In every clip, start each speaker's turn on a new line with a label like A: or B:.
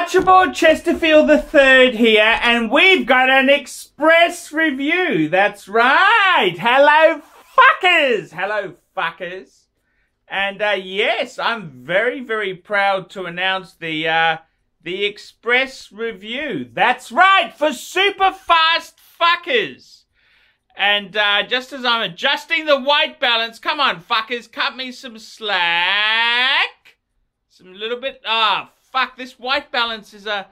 A: Archibald Chesterfield III here, and we've got an express review. That's right. Hello, fuckers. Hello, fuckers. And uh, yes, I'm very, very proud to announce the uh, the express review. That's right for super fast fuckers. And uh, just as I'm adjusting the white balance, come on, fuckers, cut me some slack. Some little bit. Ah, oh, fuck, this white balance is a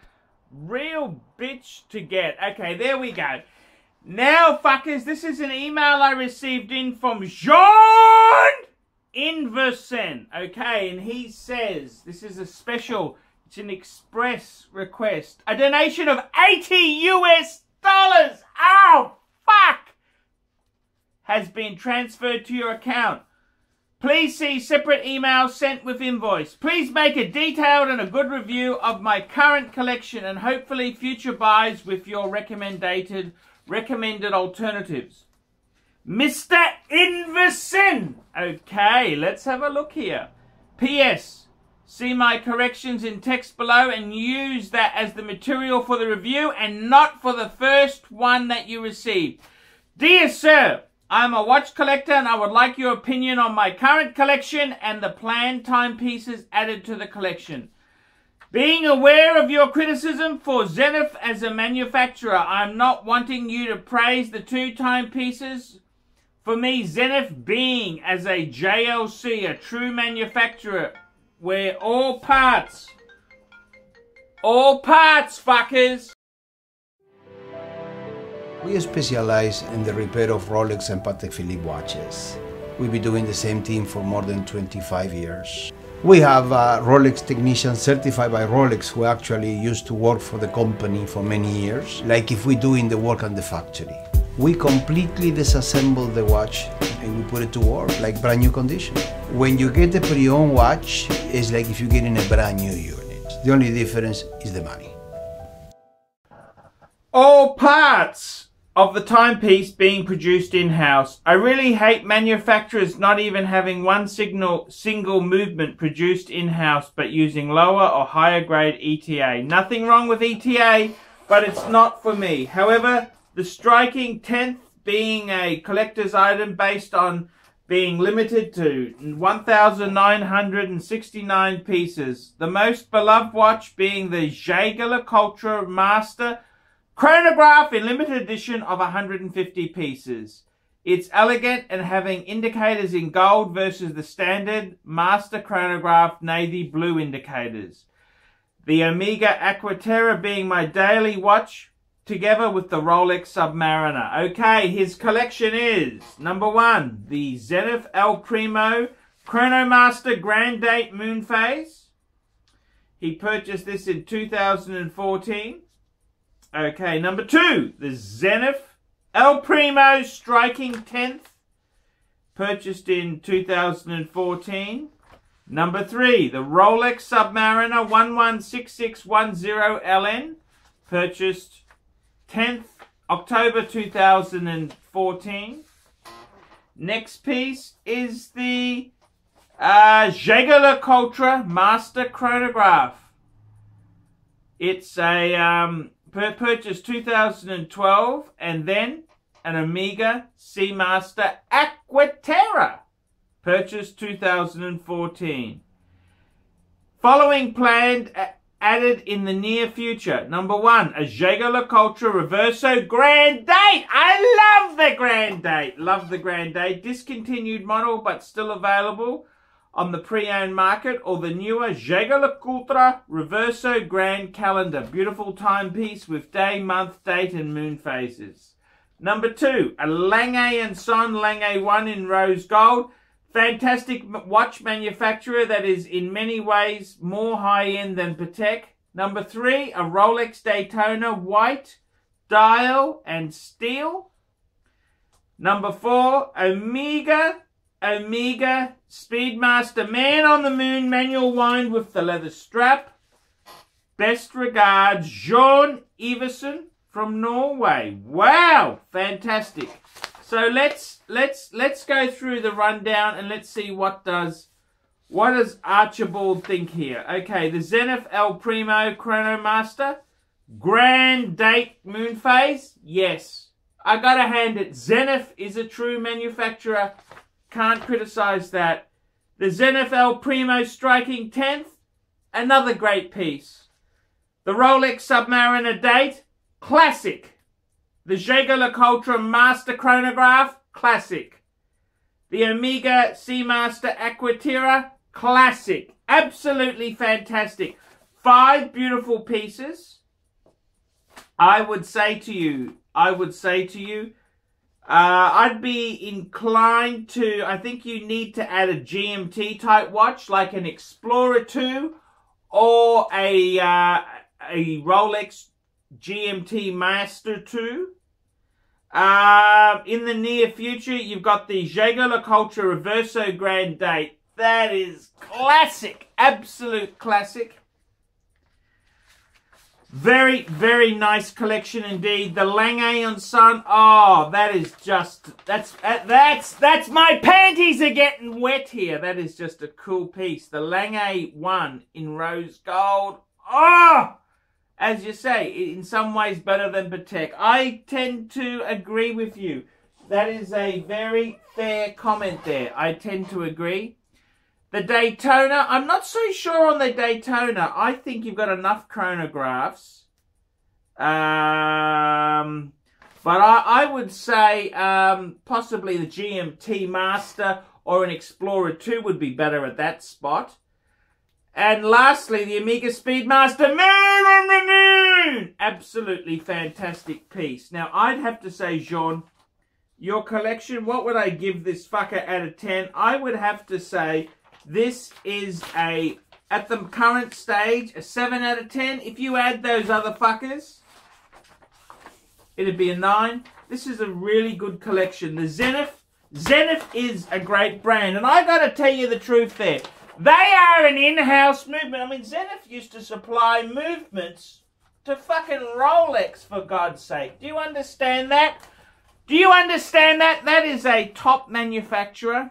A: real bitch to get. Okay, there we go. Now, fuckers, this is an email I received in from Jean Iversen. Okay, and he says this is a special, it's an express request. A donation of 80 US dollars. Oh, fuck! has been transferred to your account. Please see separate email sent with invoice. Please make a detailed and a good review of my current collection and hopefully future buys with your recommended recommended alternatives. Mr. Iversen. Okay, let's have a look here. P.S. See my corrections in text below and use that as the material for the review and not for the first one that you receive. Dear Sir, I'm a watch collector and I would like your opinion on my current collection and the planned timepieces added to the collection. Being aware of your criticism for Zenith as a manufacturer, I'm not wanting you to praise the two timepieces. For me, Zenith being as a JLC, a true manufacturer, where all parts, all parts, fuckers,
B: we specialize in the repair of Rolex and Patek Philippe watches. We've been doing the same thing for more than 25 years. We have uh, Rolex technicians certified by Rolex who actually used to work for the company for many years, like if we do in the work on the factory. We completely disassemble the watch and we put it to work like brand new condition. When you get a pre-owned watch, it's like if you're getting a brand new unit. The only difference is the money.
A: All parts of the timepiece being produced in-house. I really hate manufacturers not even having one signal, single movement produced in-house but using lower or higher grade ETA. Nothing wrong with ETA, but it's not for me. However, the striking 10th being a collector's item based on being limited to 1,969 pieces. The most beloved watch being the Jaeger-LeCoultre Master Chronograph in limited edition of 150 pieces. It's elegant and having indicators in gold versus the standard Master Chronograph navy blue indicators. The Omega Aquaterra being my daily watch together with the Rolex Submariner. Okay, his collection is number one, the Zenith El Primo Chronomaster Grand Date Moon Phase. He purchased this in 2014. Okay, number two, the Zenith El Primo Striking 10th, purchased in 2014. Number three, the Rolex Submariner 116610LN, purchased 10th October 2014. Next piece is the uh, Jaeger-LeCoultre Master Chronograph. It's a um, purchased 2012 and then an Omega Seamaster Aquaterra purchased 2014. Following planned added in the near future. Number one, a Jaeger-LeCoultre Reverso Grand Date. I love the Grand Date. Love the Grand Date. Discontinued model, but still available on the pre-owned market or the newer Jaeger-LeCoultre Reverso Grand Calendar. Beautiful timepiece with day, month, date and moon phases. Number two, a Lange & Son Lange 1 in rose gold. Fantastic watch manufacturer that is in many ways more high-end than Patek. Number three, a Rolex Daytona white, dial and steel. Number four, Omega Omega Speedmaster Man on the Moon manual wind with the leather strap. Best regards, Jean Iversen from Norway. Wow, fantastic. So let's let's let's go through the rundown and let's see what does What does Archibald think here? Okay, the Zenith El Primo Chronomaster. Grand date moon phase? Yes. I gotta hand it. Zenith is a true manufacturer. Can't criticize that. The El Primo striking 10th? Another great piece. The Rolex Submariner date? Classic. The Jaeger-LeCoultre Master Chronograph? Classic. The Omega Seamaster Aquaterra? Classic. Absolutely fantastic. Five beautiful pieces. I would say to you, I would say to you, uh, I'd be inclined to, I think you need to add a GMT type watch, like an Explorer 2 or a, uh, a Rolex GMT Master 2. Uh, in the near future, you've got the Jaeger-LeCoultre Reverso Grand Date. That is classic, absolute classic. Very, very nice collection indeed. The Lange and Son. Oh, that is just that's uh, that's that's my panties are getting wet here. That is just a cool piece. The Lange one in rose gold. Oh, as you say, in some ways better than Patek. I tend to agree with you. That is a very fair comment there. I tend to agree. The Daytona, I'm not so sure on the Daytona. I think you've got enough chronographs. Um, but I, I would say um, possibly the GMT Master or an Explorer 2 would be better at that spot. And lastly, the Omega Speedmaster Moon on the Moon! Absolutely fantastic piece. Now, I'd have to say, Jean, your collection, what would I give this fucker out of 10? I would have to say this is a, at the current stage, a 7 out of 10. If you add those other fuckers, it'd be a 9. This is a really good collection. The Zenith, Zenith is a great brand. And I got to tell you the truth there. They are an in-house movement. I mean, Zenith used to supply movements to fucking Rolex, for God's sake. Do you understand that? Do you understand that? That is a top manufacturer.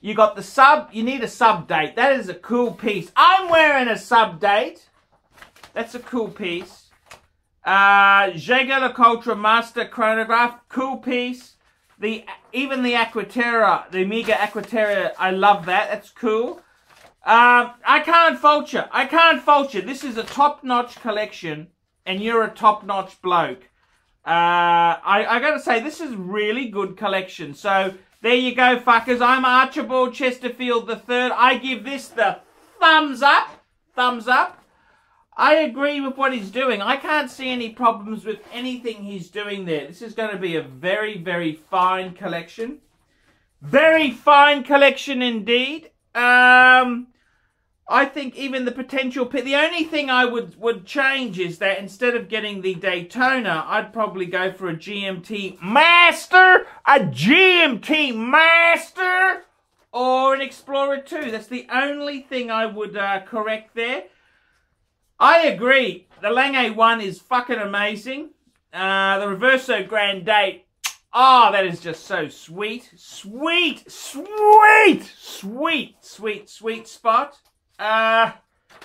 A: You got the sub, you need a sub date. That is a cool piece. I'm wearing a sub date. That's a cool piece. Uh, Jaeger-LeCoultre Master Chronograph, cool piece. The Even the Aquaterra, the Omega Aquaterra, I love that. That's cool. Um, I can't fault you. I can't fault you. This is a top-notch collection, and you're a top-notch bloke. Uh, I, I gotta say, this is really good collection. So, there you go, fuckers. I'm Archibald Chesterfield III. I give this the thumbs up. Thumbs up. I agree with what he's doing. I can't see any problems with anything he's doing there. This is going to be a very, very fine collection. Very fine collection indeed. Um, I think even the potential pit. The only thing I would, would change is that instead of getting the Daytona, I'd probably go for a GMT Master, a GMT Master, or an Explorer 2. That's the only thing I would uh, correct there. I agree. The Lange 1 is fucking amazing. Uh, the Reverso Grand Date Oh, that is just so sweet. Sweet, sweet, sweet, sweet, sweet spot. Uh,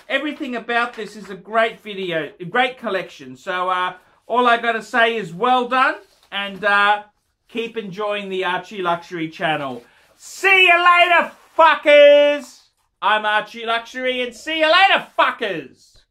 A: everything about this is a great video, a great collection. So uh, all I got to say is well done and uh, keep enjoying the Archie Luxury channel. See you later, fuckers! I'm Archie Luxury and see you later, fuckers!